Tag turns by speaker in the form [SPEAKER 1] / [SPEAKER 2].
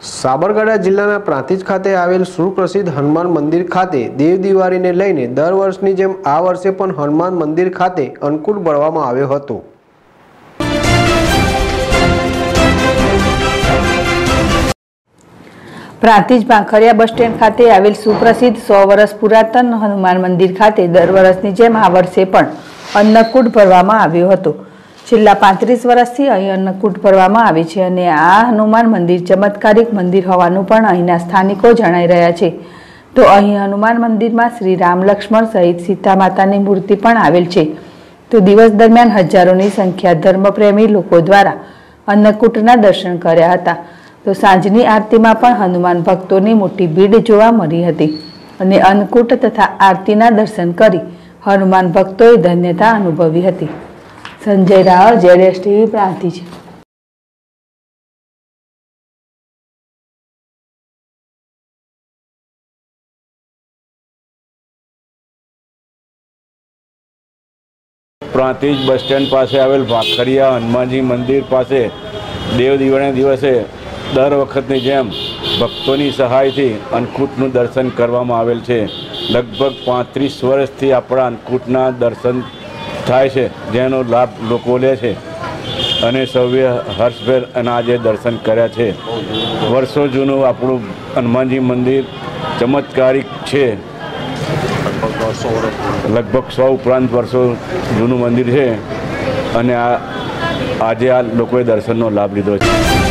[SPEAKER 1] સાબરકાંઠા જિલ્લાના પ્રાંતિજ ખાતે આવેલ સુપ્રસિદ્ધ હનુમાન મંદિર ખાતે દેવ દિવાળીને લઈને દર વર્ષની જેમ આ વર્ષે પણ હનુમાન મંદિર ખાતે અન્નકૂટ ભરવામાં આવ્યો હતો.
[SPEAKER 2] પ્રાંતિજ ભાંખરિયા બસ સ્ટેન્ડ ખાતે આવેલ સુપ્રસિદ્ધ સો વર્ષ પુરાતન હનુમાન મંદિર ખાતે દર વર્ષની જેમ આ વર્ષે પણ અન્નકૂટ ભરવામાં આવ્યો હતો. છેલ્લા પાંત્રીસ વર્ષથી અહીં અન્નકૂટ ભરવામાં આવે છે અને આ હનુમાન મંદિર ચમત્કારિક મંદિર હોવાનું પણ અહીંના સ્થાનિકો જણાઈ રહ્યા છે. તો અહીં હનુમાન મંદિરમાં શ્રી રામ લક્ષ્મણ સહિત સીતા માતાની મૂર્તિ પણ આવેલ છે. તો દિવસ દરમિયાન હજારોની સંખ્યા ધર્મપ્રેમી લોકો દ્વારા અન્નકૂટના દર્શન કર્યા હતા. તો સાંજની આરતીમાં પણ હનુમાન ભક્તોની મોટી ભીડ જોવા મળી હતી અને અન્નકૂટ તથા આરતીના દર્શન કરી હનુમાન ભક્તોએ ધન્યતા અનુભવી હતી. Sanjay Rao S TV Prantij
[SPEAKER 3] Prantij bus stand પાસે આવેલ ભાખરિયા હનુમાનજી મંદિર પાસે દેવ દિવાળીના દિવસે દર વખતની જેમ ભક્તોની સહાયથી અન્નકૂટનું દર્શન કરવામાં આવેલ છે. લગભગ પાંત્રીસ વર્ષથી આપણા અન્નકૂટના દર્શન થાય છે, જેનો લાભ લોકો લે છે. અને સૌએ હર્ષભેર અને આજે દર્શન કર્યા છે. વર્ષો જૂનું આપણું હનુમાનજી મંદિર ચમત્કારિક છે. લગભગ સો ઉપરાંત વર્ષો જૂનું મંદિર છે. અને આ, આજે આ લોકોએ દર્શનનો લાભ લીધો છે.